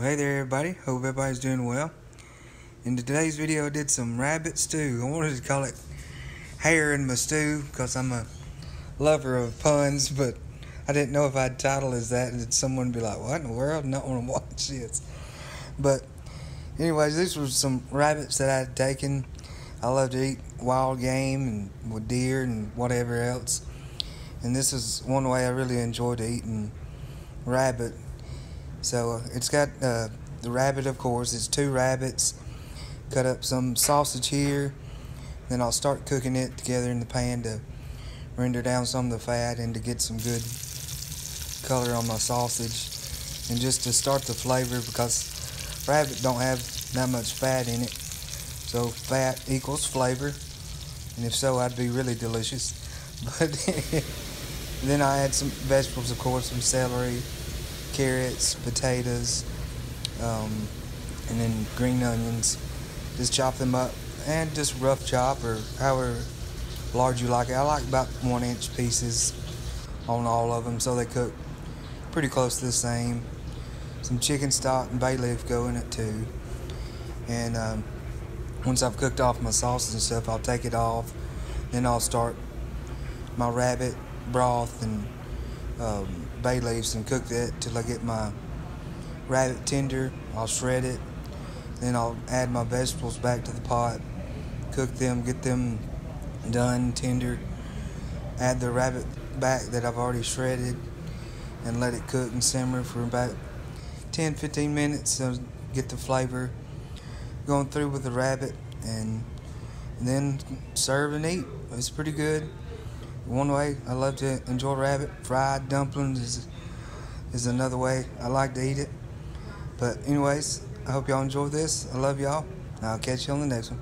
Hey there everybody, hope everybody's doing well. In today's video I did some rabbit stew. I wanted to call it hair in my stew because I'm a lover of puns, but I didn't know if I'd title as that and someone would be like, what in the world? Don't want to watch this. But anyways, these were some rabbits that I had taken. I love to eat wild game and with deer and whatever else. And this is one way I really enjoyed eating rabbit so uh, it's got uh, the rabbit, of course. It's two rabbits. Cut up some sausage here. Then I'll start cooking it together in the pan to render down some of the fat and to get some good color on my sausage. And just to start the flavor because rabbit don't have that much fat in it. So fat equals flavor. And if so, I'd be really delicious. But then I add some vegetables, of course, some celery, carrots, potatoes, um, and then green onions. Just chop them up and just rough chop or however large you like it. I like about one inch pieces on all of them so they cook pretty close to the same. Some chicken stock and bay leaf go in it too. And um, once I've cooked off my sauces and stuff, I'll take it off. Then I'll start my rabbit broth and um, bay leaves and cook that till I get my rabbit tender. I'll shred it. Then I'll add my vegetables back to the pot, cook them, get them done, tender. Add the rabbit back that I've already shredded and let it cook and simmer for about 10 15 minutes so get the flavor going through with the rabbit and then serve and eat. It's pretty good one way I love to enjoy rabbit. Fried dumplings is, is another way I like to eat it. But anyways, I hope y'all enjoy this. I love y'all. I'll catch you on the next one.